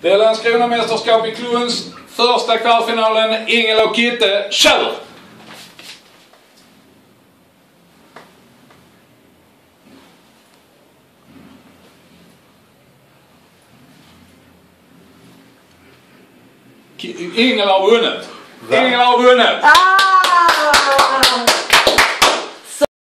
Det är Landskronamästerskap i Kluns. Första kvartfinalen, Ingel och Kitte. Kör! Ingel har vunnit. Ingel har vunnit. Ah!